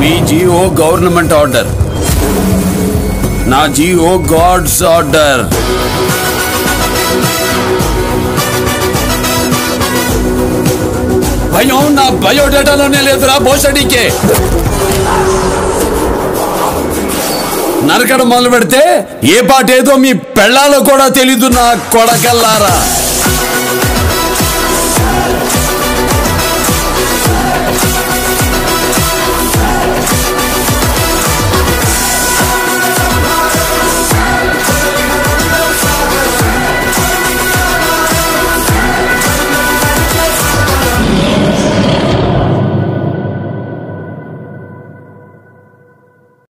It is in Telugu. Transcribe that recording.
మీ జిఓ గవర్నమెంట్ ఆర్డర్. నా జిఓ గాడ్స్ ఆర్డర్. భయం నా బయోడేటాలోనే లేదురా భోషడికే. నరకడం మొదలు పెడితే ఏ పాట ఏదో మీ పెళ్ళాలో కూడా తెలీదు నా కొడకల్లారా.